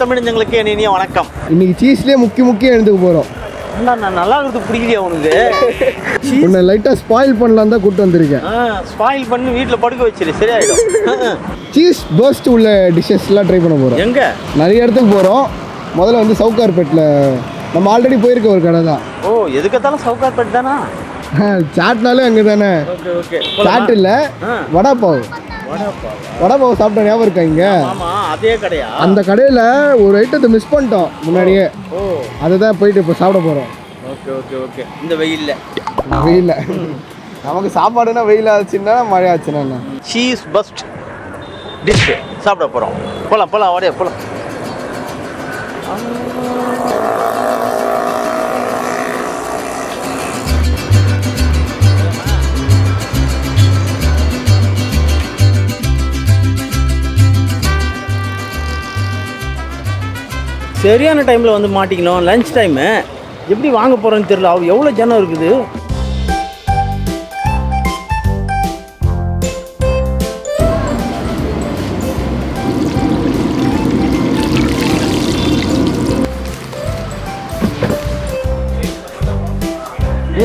தமிழஞ்சங்களுக்கு என் இனிய வணக்கம். இன்னைக்கு சீஸ்லேயே முக்கிய முக்கியம் எழுந்துக்க அண்ணா, நான் நல்லா இருக்கிறது பிடிக்கலையா உனக்கு. உன்னை லைட்டாக ஸ்பாயில் பண்ணலாம் தான் கூப்பிட்டு வந்திருக்கேன். ஸ்பாயில் பண்ணி வீட்டில் படுக்க வச்சிரு சரியாயிடும். சீஸ் பர்ஸ்ட் உள்ள டிஷ்ஷஸ்லாம் ட்ரை பண்ண போகிறோம் எங்க? நிறைய இடத்துக்கு போகிறோம் முதல்ல வந்து சவுகார்பேட்டில் நம்ம ஆல்ரெடி போயிருக்க ஒரு கடை தான். ஓ எதுக்கத்தாலும் சவுகார்பேட் தானா? சாட்னாலே அங்கே தானே ஓகே. ஓகே சாட் இல்லை. ஆ. வடாப்பாவ் வடாப்பாவ் சாப்பிட்ட ஞாபகம் இருக்கா இங்க? அதே கடையா? அந்த கடையில் ஒரு ஐட்டத்தை மிஸ் பண்ணிட்டோம் முன்னாடியே. ஓ. அதை தான் போயிட்டு இப்போ சாப்பிட போகிறோம் ஓகே ஓகே ஓகே. இந்த வெயில்ல. வெயில்ல. நமக்கு சாப்பாடுனா வெயில் ஆச்சுன்னா மழை ஆச்சுன்னா? சீஸ் பஸ்ட் டிஷ் சாப்பிட போகிறோம் போகலாம் போகலாம் ஓடியா போகலாம் சரியான டைமில் வந்து மாட்டிக்கணும். லஞ்ச் டைமு எப்படி வாங்க போகிறோன்னு தெரியல. அவ எவ்வளோ ஜனம் இருக்குது?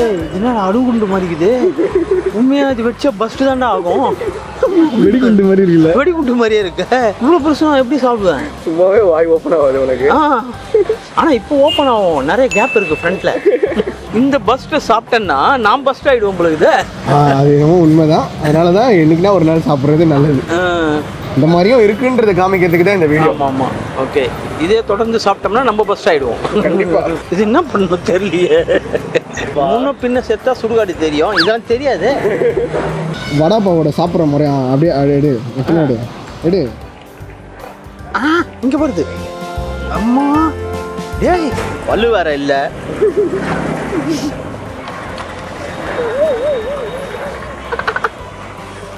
ஏய் என்ன அணுகுண்டு மாதிரி இருக்குது உண்மையா இது வச்சா பஸ்ட்டு தான்டா ஆகும். வெடிகுண்டு மாதிரி இருக்குல்ல? வெடிகுண்டு மாதிரியே இருக்கு. இவ்வளோ பெருசு நான் எப்படி சாப்பிடுவேன்? சும்மாவே வாய் ஓப்பன் ஆகாது உனக்கு. ஆ. ஆனால் இப்போ ஓப்பன் ஆகும். நிறைய கேப் இருக்கு ஃப்ரண்ட்ல இந்த பஸ்ட்டை சாப்பிட்டேன்னா நான் பஸ்ட் ஆகிடுவோம் போல இது அது என்னமோ உண்மைதான். அதனால தான் என்னைக்குனா ஒரு நாள் சாப்பிட்றது நல்லது. இந்த மாதிரியும் இருக்குன்றதை காமிக்கிறதுக்கு தான் இந்த வீடியோ ஆமாம் ஓகே இதே தொடர்ந்து சாப்பிட்டோம்னா நம்ம பஸ்ட் ஆகிடுவோம் கண்டிப்பா. இது என்ன பண்ணணும் தெரியலையே. முன்ன பின்ன செத்தா சுடுகாடு தெரியும். இதெல்லாம் தெரியாது. வடாப்பாவோட சாப்பிட்ற முறையா அப்படியே அப்படியே எடு எத்தனை எடு? எடு. ஆ இங்க வருது அம்மா. டேய். பல்லு வேற இல்ல.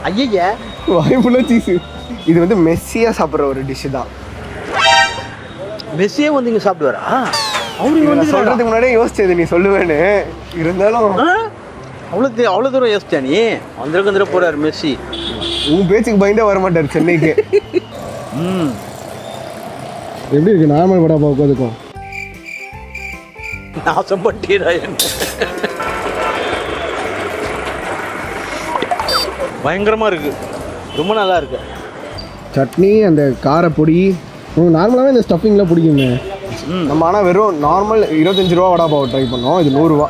ஐயய்ய வாய் ஃபுல்லாக சீஸு இது வந்து மெஸ்ஸியாக சாப்பிட்ற ஒரு டிஷ்ஷு தான். மெஸ்ஸியே வந்து இங்க சாப்பிடுவாரா? அவரு வந்து நான் சொல்கிறதுக்கு முன்னாடியே யோசிச்சது நீ சொல்லுவேன்னு. இருந்தாலும் அவ்வளோ தூ- அவ்வளோ தூரம் யோசிச்சா நீ? வந்துட வந்துட போறாரு மெஸ்ஸி. உன் பேச்சுக்கு பயந்தே வர மாட்டார் சென்னைக்கு. ம். எப்படி இருக்கு? நார்மல் வடாப்பாவுக்கு அதுக்கும் நாசப்பட்டீரா என்ன? பயங்கரமா இருக்கு. ரொம்ப நல்லா இருக்கு. சட்னி அந்த காரப்பொடி. நார்மலாகவே இந்த ஸ்டஃபிங்லாம் பிடிக்குங்க. நம்ம ஆனால் வெறும் நார்மல் இருபத்தஞ்சு ரூபா வடாப்பாவை ட்ரை பண்ணோம் இது நூறுரூவா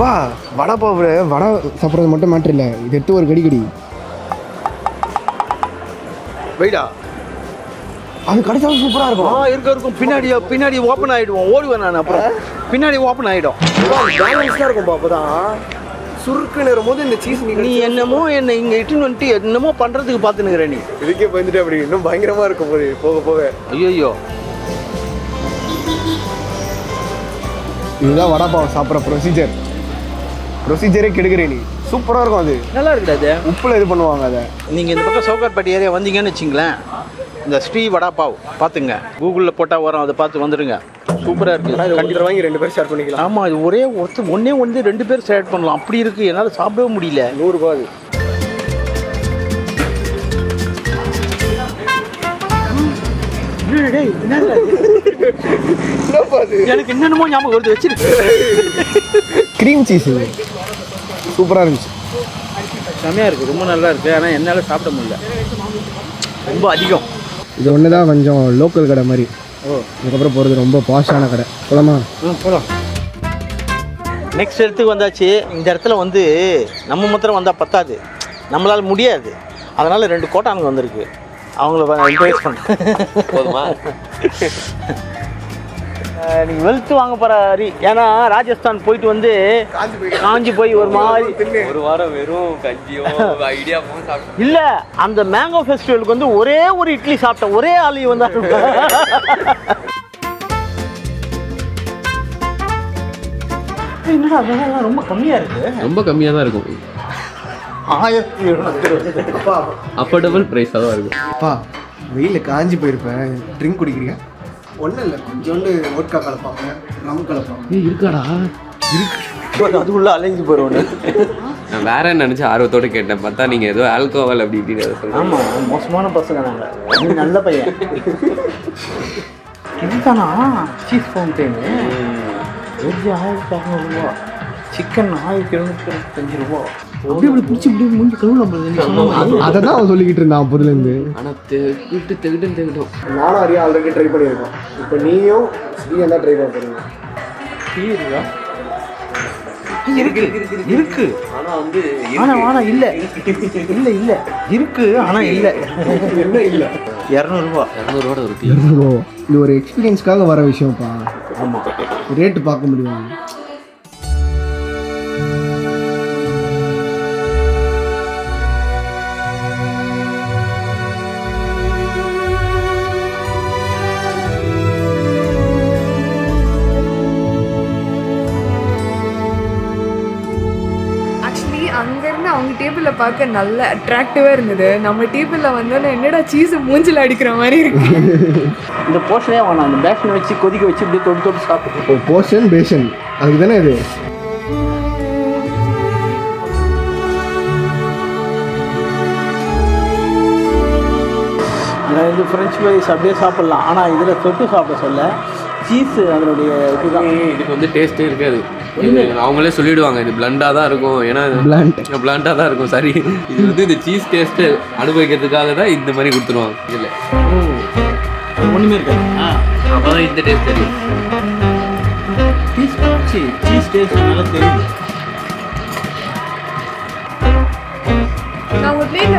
பா வடாப்பாவை வடை சாப்பிட்றது மட்டும் மேட்ரு இல்லை. இது எடுத்து ஒரு கடி கடி வெயிடா. அது கடிச்சாலும் சூப்பராக ஆ இருக்கும் இருக்க இருக்கும். பின்னாடி பின்னாடி ஓப்பன் ஆயிடுவோம். ஓடுவேன் நான் அப்புறம். பின்னாடி ஓப்பன் ஆயிடும். பேலன்ஸ்டாக இருக்கும் அப்பதான். சுருக்குன்னு போது இந்த சீஸ் நீ என்னமோ என்ன இங்க இட்டுன்னு வந்துட்டு என்னமோ பண்றதுக்கு பாத்துனுக்குற நீ. இதுக்கே பயந்துட்டு அப்படி இன்னும் பயங்கரமாக இருக்கும் போது போக போக. ஐயோ இதுதான் வடாப்பாவை சாப்பிட்ற ப்ரொசீஜர் ப்ரொசீஜரே கெடுக்கிறேன் நீ. சூப்பராக இருக்கும் அது. நல்லா இருக்குது அது உப்பில் இது பண்ணுவாங்க அதை. நீங்க இந்த பக்கம் சவுகார்பேட்டை ஏரியா வந்தீங்கன்னு வச்சுங்களேன். இந்த ஸ்ரீ வடாபாவ் பார்த்துங்க கூகுளில் போட்டால் வரும் அதை பார்த்து வந்துடுங்க சூப்பராக இருக்குது கண்டிப்பாக வாங்கி ரெண்டு பேரும் ஷேர் பண்ணிக்கலாம். ஆமாம் இது ஒரே ஒருத்தர் ஒன்றே ஒன்று ரெண்டு பேர் செலக்ட் பண்ணலாம். அப்படி இருக்குது என்னால் சாப்பிடவே முடியல. நூறுரூபா அது. அது? எனக்கு என்னென்னமோ ஞாபகம் வருது வச்சிருக்கு க்ரீம் சீஸ் சூப்பராக இருந்துச்சு. செமையாக இருக்குது ரொம்ப நல்லா இருக்குது ஆனால் என்னால் சாப்பிட முடியல. ரொம்ப அதிகம். இது ஒன்று தான் கொஞ்சம் லோக்கல் கடை மாதிரி. ஓ அதுக்கப்புறம் போகிறது ரொம்ப பாஷான கடை. போலாமா? போகலாம் நெக்ஸ்ட் இடத்துக்கு வந்தாச்சு. இந்த இடத்துல வந்து நம்ம மாத்திரம் வந்தால் பத்தாது. நம்மளால் முடியாது. அதனால் ரெண்டு கோட்டானுங்க வந்திருக்கு. அவங்கள இன்ட்ரடியூஸ் பண்ணுறேன் போதுமா? நீங்கள் வெல்த் வாங்க போகிற ஹரி ஏன்னா ராஜஸ்தான் போயிட்டு வந்து காஞ்சி போய் ஒரு மாதிரி ஒரு வாரம் வெறும் ஐடியாவும் சாப்பிட்டு. இல்லை அந்த மேங்கோ ஃபெஸ்டிவலுக்கு வந்து ஒரே ஒரு இட்லி சாப்பிட்டேன் ஒரே ஆளி வந்தாரு என்னடா ரொம்ப கம்மியாக இருக்குது ரொம்ப கம்மியாக தான் இருக்கும். ஆயிரத்தி அஃபோர்டபுள் ப்ரைஸாக தான் இருக்கும். அப்பா வெயிலில் காஞ்சி போயிருப்பேன். ட்ரிங்க் குடிக்கிறீங்க ஒன்றும் இல்லை கொஞ்சோண்டு ஓட்கா கலப்பாங்க ரம் கலப்பாங்க. இருக்காடா? அதுக்குள்ள அலைஞ்சு போயிடுவோம் நான் வேற நினைச்சு ஆர்வத்தோட கேட்டேன். பார்த்தா நீங்க ஏதோ ஆல்கோவால் அப்படி இப்படின்னு ஆமாம் மோசமான பசங்க நாங்கள் நீ நல்ல பையன். இதுதானா? சீஸ் ஃபவுண்டெயின் வெஜ் ஆயிரத்தி அறநூறுபா சிக்கன் ஆயிரத்தி எழுநூத்தி இருபத்தஞ்சு ரூபா. அப்படியே இப்படி பிடிச்சி இப்படி மூஞ்சி அதை தான் அவன் சொல்லிக்கிட்டு இருந்தான் அப்போதுலேருந்து. ஆனா தெகிட்டு தெகிட்டும் தெகிட்டும் நானும் அறியா ஆல்ரெடி ட்ரை பண்ணியிருக்கோம். இப்போ நீயும் ஸ்ரீயும் தான் ட்ரை பண்ண போறீங்க. இருக்கா? இருக்கு. இருக்கு ஆனா வந்து ஆனா ஆனா இல்ல. இல்ல இல்ல. இருக்கு ஆனா இல்ல. என்ன இல்லை? இரநூறுபா இரநூறுவோட ஒரு டீ இது ஒரு எக்ஸ்பீரியன்ஸ்க்காக வர விஷயம்ப்பா. ஆமா. ரேட்டு பார்க்க முடியும்? டேபிளில் பார்க்க நல்ல அட்ராக்டிவாக இருந்தது. நம்ம டேபிளில் வந்தோன்னே என்னடா சீஸ் மூஞ்சில் அடிக்கிற மாதிரி இருக்கு. இந்த போர்ஷனே வேணாம் இந்த பேஷனை வச்சு கொதிக்க வச்சு இப்படியே தொட்டு தொட்டு சாப்பிட்டு போர்ஷன் பேஷன் அதுக்கு தானே இது? நான் இது ஃப்ரெஞ்ச் ஃப்ரைஸ் அப்படியே சாப்பிட்லாம். ஆனால் இதில் தொட்டு சாப்பிட சொல்ல சீஸ் அதனுடைய இதுதான். இதுக்கு வந்து டேஸ்டே இருக்காது. அவங்களே சொல்லிடுவாங்க இது பிளண்டாக தான் இருக்கும். ஏன்னா Blunt. பிளண்டாக தான் இருக்கும் சரி. இது வந்து இந்த சீஸ் டேஸ்ட்டு அனுபவிக்கிறதுக்காக தான் இந்த மாதிரி கொடுத்துருவாங்க. இதில். ஒன்றுமே இருக்காது. ஆ அப்போ தான் இந்த டேஸ்ட் தெரியும் சீஸ் சீஸ் டேஸ்ட் நல்லா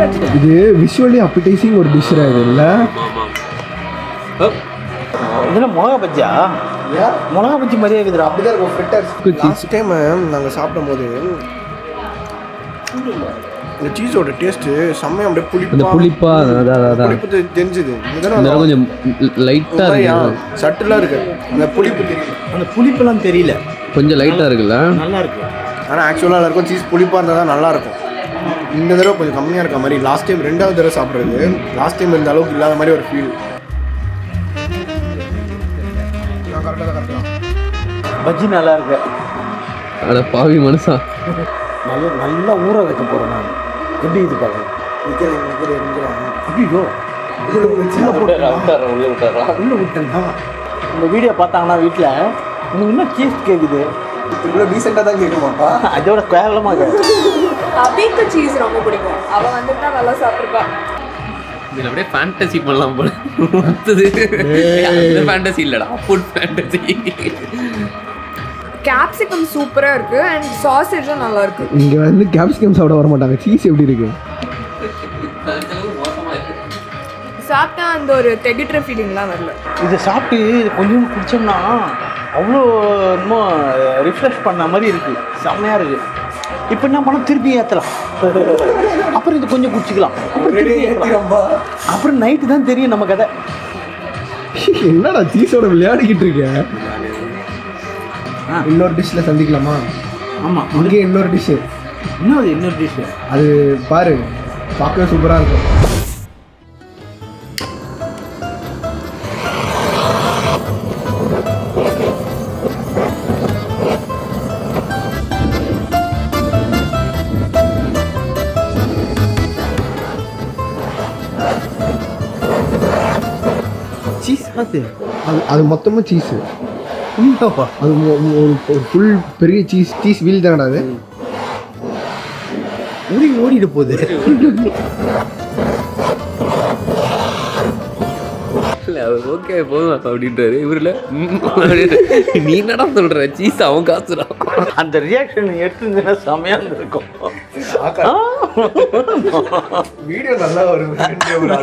வச்சுட்டு இது விஷுவலி அப்பிடைசிங் ஒரு டிஷ்ஷாக இது இல்லை? இதில் மிளகா பஜ்ஜா? மிளகா பஜ்ஜி மாதிரியே இருக்குதுடா. அப்படிதான் இருக்கும் ஃபிட்டர்ஸ் லாஸ்ட் டைம் நாங்கள் சாப்பிடும்போது இந்த சீஸோட டேஸ்ட்டு செம்மையாக அப்படியே அந்த புளிப்பா புளிப்பா புளிப்பு தெரிஞ்சுது. தடவை கொஞ்சம் லைட்டாக இருக்கு. சட்டிலாக இருக்கு. அந்த புளிப்பு தெரியும் அந்த புளிப்பெல்லாம் தெரியல. கொஞ்சம் லைட்டாக இருக்குல்ல? நல்லா இருக்கு ஆனால் ஆக்சுவலாக எல்லாருக்கும் சீஸ் புளிப்பாக இருந்தால் தான் நல்லா இருக்கும் இந்த தடவை கொஞ்சம் கம்மியாக இருக்க மாதிரி லாஸ்ட் டைம் ரெண்டாவது தடவை சாப்பிட்றது லாஸ்ட் டைம் இருந்த அளவுக்கு இல்லாத மாதிரி ஒரு ஃபீல் பஜ்ஜி நல்லா இருக்கு. அட பாவி மனுஷா. நல்லா நல்லா ஊற வைக்க போகிறேன் நான். எப்படி இது பாருங்க ஐயோ உள்ள விட்டேன்னா இந்த வீடியோ பார்த்தாங்கன்னா வீட்டில் உனக்கு இன்னும் சீஸ் கேட்குது இவ்வளோ டீசெண்டாக தான் கேட்குமாப்பா அதோட கேவலமாக அபிக்கு சீஸ் ரொம்ப பிடிக்கும். அவள் வந்துட்டு நல்லா சாப்பிட்ருப்பா இதில் அப்படியே ஃபேண்டசி பண்ணலாம் போல. அடுத்தது ஃபேண்டசி இல்லைடா. ஃபுட் ஃபேண்டசி கேப்சிகம் சூப்பராக இருக்கு அண்ட் சாசேஜும் நல்லா இருக்கு. இங்கே வந்து கேப்சிகம் சாப்பிட வர மாட்டாங்க. சீஸ் எப்படி இருக்கு? சாப்பிட்டா அந்த ஒரு தெகிட்டுற ஃபீலிங்லாம் வரல. இதை சாப்பிட்டு இது கொஞ்சம் குடிச்சோம்னா அவ்வளோ என்னமோ ரிஃப்ரெஷ் பண்ண மாதிரி இருக்குது செம்மையாக இருக்குது இப்போ என்ன பண்ணோம் திருப்பி ஏற்றலாம் அப்புறம் இது கொஞ்சம் குடிச்சிக்கலாம். அப்புறம் நைட்டு தான் தெரியும் நம்ம கதை. என்னடா சீஸோட விளையாடிக்கிட்டு இருக்க? இன்னொரு டிஷ்ல சந்திக்கலாமா? ஆமாம் இங்கே இன்னொரு டிஷ்ஷு இன்னும் அது இன்னொரு டிஷ்ஷு அது பாரு. பார்க்கவே சூப்பராக இருக்கும். சீஸ் அது அது அது மொத்தமாக சீஸு அது ஒரு ஃபுல் பெரிய சீஸ் சீஸ் வீல் தானடா அது? ஓடி ஓடிட்டு போகுது. இல்லை அவர் ஓகே போதும் அப்படின்றாரு. இவரில் நீ என்னடா சொல்கிற சீஸ் அவன் காசுடா. அந்த ரியாக்ஷன் எடுத்துருந்தேன்னா செம்மையாக இருந்திருக்கும். ஆ. வீடியோ நல்லா வரும். ஒரு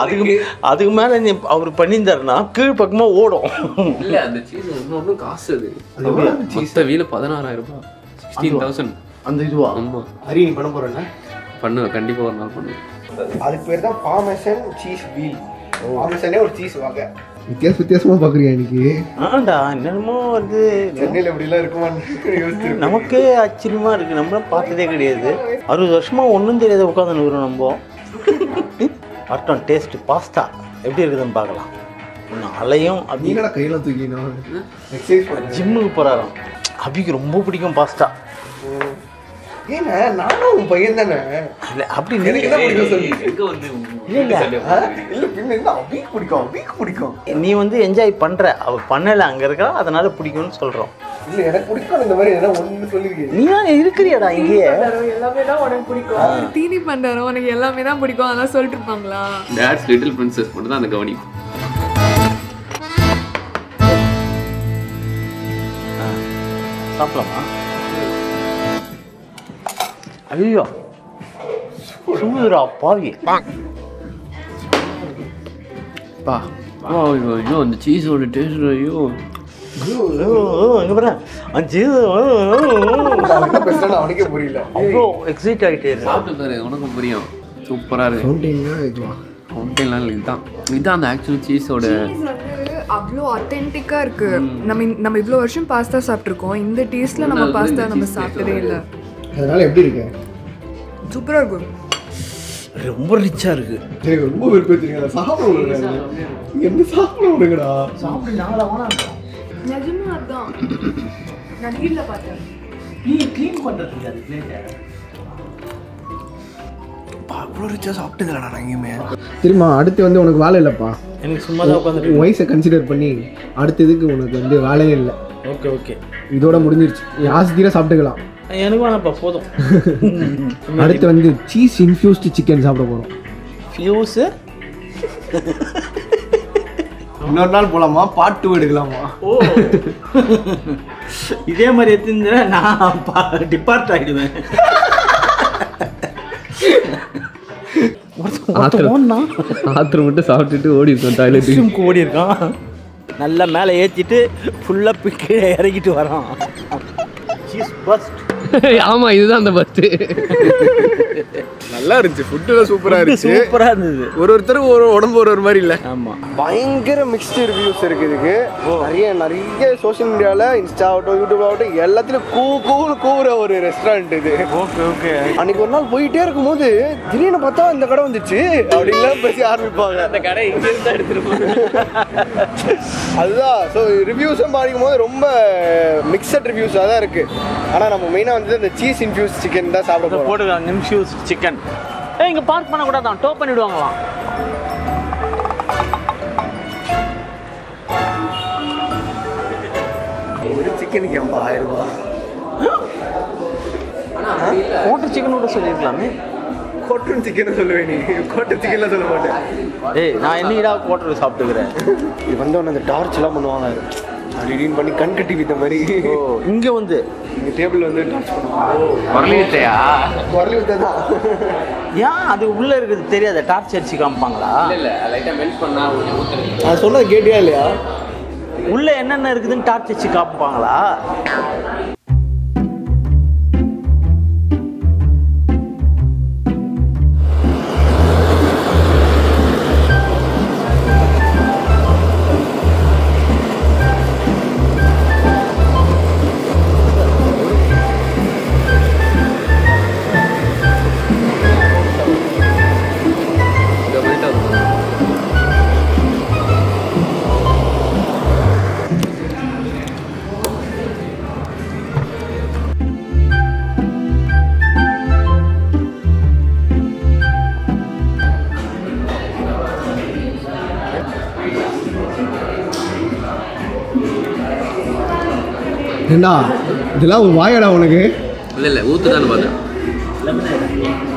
அதுக்கு அதுக்கு மேலே நீ அவர் பண்ணியிருந்தாருன்னா கீழ் பக்கமாக ஓடும். இல்லை அந்த சீஸ் இன்னொன்றும் காசு அது. மொத்த வீல பதினாறாயிரம்? ரூபாய் சிக்ஸ்டீன் தௌசண்ட் அந்த இதுவா? ஆமாம் ஹரி நீ பண்ண போகிறேன்னா பண்ணுவேன் கண்டிப்பாக ஒரு நாள் பண்ணுவேன். அதுக்கு பேர் தான் பார்மேசன் சீஸ் வீல் பார்மேசனே ஒரு சீஸ் வாங்க. வித்தியாச வித்தியாசமாக பார்க்குறியா இன்னைக்கு? ஆண்டா என்னென்னமோ வந்து சென்னையில் இப்படிலாம் இருக்குமான்னு நமக்கே ஆச்சரியமா இருக்கு. நம்மளும் பார்த்ததே கிடையாது. அறுபது வருஷமா ஒன்றும் தெரியாத உட்காந்து இருக்கிறோம் நம்ம. அர்த்தம் டேஸ்ட் பாஸ்தா எப்படி இருக்குதுன்னு பார்க்கலாம். அலையும் அபி நீங்களா கையில் தூக்கினோம் ஜிம்முக்கு போகிறாராம் அபிக்கு ரொம்ப பிடிக்கும் பாஸ்தா ஏன்னா நானும் உன் பையன் தானே? இல்ல, அப்படி எனக்கு என்ன பிடிக்கும் சொல்லு பிடிக்கும் வீக் பிடிக்கும். நீ வந்து என்ஜாய் பண்ற. அவ பண்ணல அங்க இருக்கா அதனால பிடிக்கும்னு சொல்றோம். இல்ல எனக்கு பிடிக்கும் இந்த மாதிரி எதனா ஒண்ணு சொல்லிருக்கீங்க. நீ தான் இருக்கிறியாடா இங்கேயே. எல்லாமே தான் உனக்கு பிடிக்கும். தீனி பண்டாரம் உனக்கு எல்லாமே தான் பிடிக்கும் அதான் சொல்லிட்டு இருப்பாங்களா? டேட்ஸ் லிட்டில் பிரின்சஸ் மட்டும் தான் அந்த கவனிக்கும் சாப்பிடலாமா? ஐயோ சூதுரா பாவி பா ஐயோ ஐயோ அந்த சீஸோட டேஸ்ட் ஐயோ அவனுக்கே புரியல அவ்வளோ எக்ஸைட் ஆகிட்டே இருக்கு சாப்பிட்டு பாரு உனக்கும் புரியும் சூப்பராக இருக்கு இல்லை இதுதான் இதுதான் அந்த ஆக்சுவல் சீஸோட அவ்வளோ அத்தென்டிக்கா இருக்கு. நம்ம நம்ம இவ்வளோ வருஷம் பாஸ்தா சாப்பிட்ருக்கோம் இந்த டேஸ்ட்ல நம்ம பாஸ்தா நம்ம சாப்பிட்டதே இல்லை. அதனால எப்படி இருக்கு? சூப்பரா இருக்கும். ரொம்ப ரிச்சா இருக்கு. எனக்கு ரொம்ப விருப்பம் சாப்பிட விடுங்க என்ன சாப்பிட விடுங்கடா? சாப்பிட்டு நாங்களா வேணா நிஜமா அதான். நான் கீழே பார்த்தேன். நீ க்ளீன் பண்றதுக்கு அது பிளேட்டை அவ்வளோ ரிச்சா சாப்பிட்டதில்லடா நான் எங்கேயுமே. தெரியுமா அடுத்து வந்து உனக்கு வேலை இல்லைப்பா. எனக்கு சும்மா தான் உட்காந்துட்டு வயசை கன்சிடர் பண்ணி அடுத்த இதுக்கு உனக்கு வந்து வேலையே இல்லை. Okay okay. இதோட முடிஞ்சிருச்சு. ஆசைத்தீர சாப்பிட்டுக்கலாம். எனக்கு வேணாப்பா போதும். அடுத்து வந்து சீஸ் இன்ஃபியூஸ்டு சிக்கன் சாப்பிட போகிறோம் ஃபியூஸு இன்னொரு நாள் போலாமா? பாட்டு எடுக்கலாமா? ஓ. இதே மாதிரி எடுத்துருந்தா நான் டிபார்ட் ஆகிடுவேன் ஆத்திரம். மட்டும் சாப்பிட்டுட்டு ஓடி இருக்கோம் டாய்லெட் ஓடி இருக்கான். நல்லா மேலே ஏற்றிட்டு ஃபுல்லாக கீழே இறக்கிட்டு வரான். சீஸ் பஸ்ட் ஆமா இதுதான் அந்த பஸ்ட்டு நல்லா இருந்துச்சு. ஃபுட்டுலாம் சூப்பராக இருந்துச்சு. சூப்பராக இருந்தது. ஒரு ஒருத்தரும் ஒரு உடம்பு ஒரு ஒரு மாதிரி இல்லை. ஆமாம் பயங்கர மிக்ஸ்டு ரிவ்யூஸ் இருக்கு இதுக்கு. நிறைய நிறைய சோஷியல் மீடியாவில் இன்ஸ்டா ஆகட்டும் யூடியூப் ஆகட்டும் எல்லாத்துலையும் கூ கூன்னு கூவுற ஒரு ரெஸ்டாரண்ட் இது. ஓகே ஓகே அன்னைக்கு ஒரு நாள் போயிட்டே இருக்கும்போது திடீர்னு பார்த்தா இந்த கடை வந்துச்சு. அப்படின்லாம் பேசி ஆரம்பிப்பாங்க. அந்த கடை இங்க இருந்தா எடுத்துருப்போம் அதுதான். ஸோ ரிவ்யூஸும் பாதிக்கும் போது ரொம்ப மிக்சட் ரிவ்யூஸாக தான் இருக்கு. ஆனால் நம்ம மெயினாக வந்து இந்த சீஸ் இன்ஃபியூஸ் சிக்கன் தான் சாப்பிட போட்டுக்கலாம் நிம்ஷூஸ் சிக்கன் ஏ இங்கே பார்க் பண்ணக்கூடாதான். டோ பண்ணிவிடுவாங்களாம் ஒரு சிக்கனுக்கு எண்பதாயிரம் ரூபாய் கோட்டை சிக்கன் கூட சொல்லியிருக்கலாமே. கோட்டன் சிக்கன் சொல்லுவேன் நீ. கோட்டை சிக்கன்லாம் சொல்ல மாட்டேன். ஏய் நான் என்னடா கோட்டர் சாப்பிட்டுக்கிறேன்? இது வந்து அந்த டார்ச்லாம் பண்ணுவாங்க. அப்படி இப்படின்னு பண்ணி கண் கட்டி வித்த மாதிரி. ஓ இங்கே வந்து? இங்கே டேபிள் வந்து டார்ச் பண்ணுவாங்க வரலையா குரலி வித்ததான். ஏன் அது உள்ளே இருக்குது தெரியாத? டார்ச் அடிச்சு காமிப்பாங்களா? இல்ல லைட்டா மெல்ட் பண்ணா நான் சொன்னது கேட்டியா இல்லையா? உள்ள என்னென்ன இருக்குதுன்னு டார்ச் அடிச்சு காமிப்பாங்களா? ஏண்டா இதெல்லாம் ஒரு வாயடா உனக்கு? இல்ல இல்ல ஊத்துதான்னு பார்த்தேன்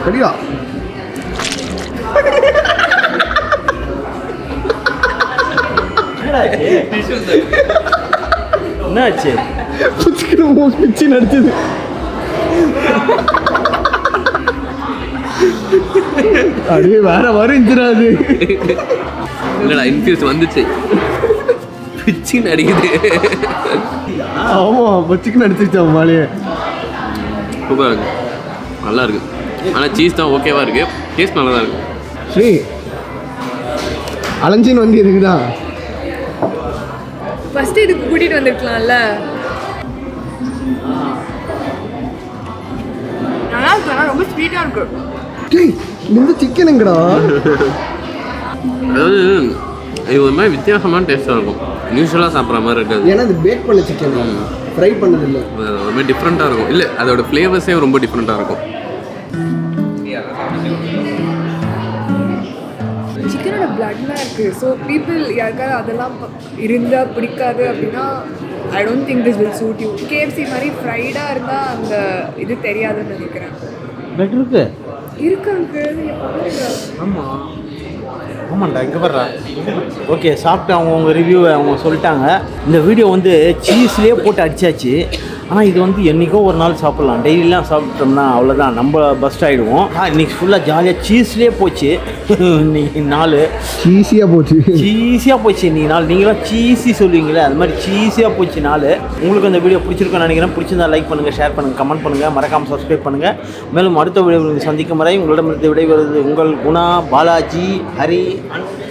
சரியா என்னாச்சு? பிச்சு நடிச்சது. அப்படியே வேற வரும் அது. இல்லடா இன்ஃபியூஸ் வந்துச்சு. பிச்சின்னு அடிக்குது ஆமா பச்சிக்கு நடிச்சிருச்சு அவன் மாலையே சூப்பராக இருக்கு. நல்லா இருக்கு. ஆனால் சீஸ் தான் ஓகேவா இருக்கு. டேஸ்ட் நல்லா தான் இருக்கு. ஸ்ரீ அலைஞ்சின்னு வந்து இதுக்குதான் ஃபர்ஸ்ட் இதுக்கு கூட்டிட்டு வந்திருக்கலாம்ல. நல்லா இருக்கு ரொம்ப ஸ்வீட்டா இருக்கு. டேய் இந்த சிக்கனுங்கடா அதாவது இது ஒரு மாதிரி வித்தியாசமான டேஸ்ட்டாக இருக்கும். யூஸ்வலாக சாப்பிட்ற மாதிரி இருக்காது. ஏன்னா இது பேக் பண்ண சிக்கன் ஃப்ரை பண்ணதில்லை. ரொம்ப டிஃப்ரெண்ட்டாக இருக்கும். இல்லை அதோட ஃப்ளேவர்ஸே ரொம்ப டிஃப்ரெண்ட்டாக இருக்கும். சிக்கனோட பிளட்லாம் இருக்குது ஸோ பீப்புள் யாருக்காவது அதெல்லாம் இருந்தால் பிடிக்காது அப்படின்னா I don't think this will suit you KFC மாதிரி ஃப்ரைடாக இருந்தால் அந்த இது தெரியாதுன்னு நினைக்கிறேன். பெட் இருக்கு? இருக்காங்க ஆமாம் ஆமாண்டா இங்கே வர்றா ஓகே சாப்பிட்டு அவங்க உங்கள் ரிவ்யூவை அவங்க சொல்லிட்டாங்க. இந்த வீடியோ வந்து சீஸ்லேயே போட்டு அடிச்சாச்சு. ஆனால் இது வந்து என்றைக்கோ ஒரு நாள் சாப்பிட்லாம். டெய்லிலாம் சாப்பிட்டோம்னா அவ்வளோதான் நம்ம பஸ்ட் ஆகிடுவோம் இன்னைக்கு ஃபுல்லாக ஜாலியாக சீஸ்லேயே போச்சு. இன்னைக்கு நாள். ஈஸியாக போச்சு. சீஸியாக போச்சு இன்னைக்கு நாள். நீங்களாம் சீஸி சொல்லுவீங்களே அது மாதிரி சீஸியாக போச்சு நாள். உங்களுக்கு இந்த வீடியோ பிடிச்சிருக்குன்னு நினைக்கிறேன். பிடிச்சிருந்தா லைக் பண்ணுங்கள் ஷேர் பண்ணுங்கள் கமெண்ட் பண்ணுங்கள் மறக்காமல் சப்ஸ்கிரைப் பண்ணுங்கள் மேலும் அடுத்த வீடியோ சந்திக்கும் வரை உங்களிடமிருந்து விடைபெறுவது உங்கள் குணா பாலாஜி ஹரி and